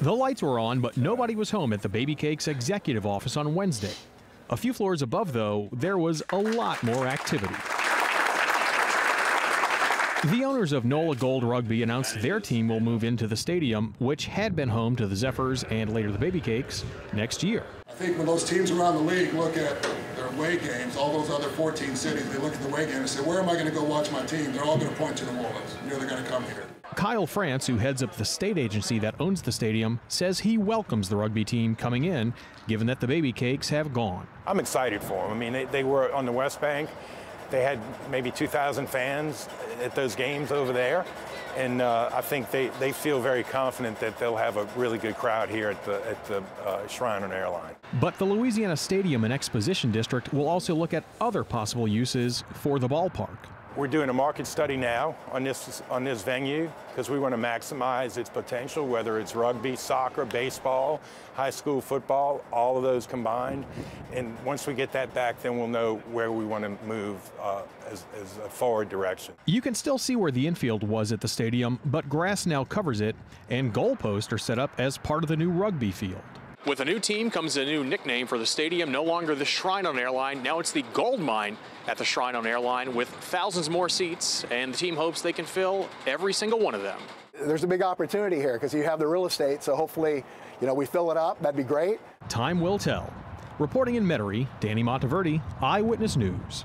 The lights were on, but nobody was home at the Baby Cakes executive office on Wednesday. A few floors above, though, there was a lot more activity. The owners of NOLA Gold Rugby announced their team will move into the stadium, which had been home to the Zephyrs and later the Baby Cakes, next year. I think when those teams around the league look at their away games, all those other 14 cities, they look at the away game and say, where am I going to go watch my team? They're all going to point to New Orleans. You know they're going to come here. Kyle France, who heads up the state agency that owns the stadium, says he welcomes the rugby team coming in, given that the Baby Cakes have gone. I'm excited for them. I mean, they, they were on the West Bank. They had maybe 2,000 fans at those games over there. And uh, I think they, they feel very confident that they'll have a really good crowd here at the, at the uh, Shrine and Airline. But the Louisiana Stadium and Exposition District will also look at other possible uses for the ballpark. We're doing a market study now on this on this venue because we want to maximize its potential, whether it's rugby, soccer, baseball, high school football, all of those combined. And once we get that back, then we'll know where we want to move uh, as, as a forward direction. You can still see where the infield was at the stadium, but grass now covers it, and goalposts are set up as part of the new rugby field. With a new team comes a new nickname for the stadium. No longer the Shrine on Airline, now it's the Gold Mine at the Shrine on Airline with thousands more seats, and the team hopes they can fill every single one of them. There's a big opportunity here because you have the real estate, so hopefully, you know, we fill it up. That'd be great. Time will tell. Reporting in Metairie, Danny Monteverde, Eyewitness News.